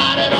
got it all.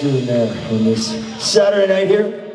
guys doing there on this Saturday night here?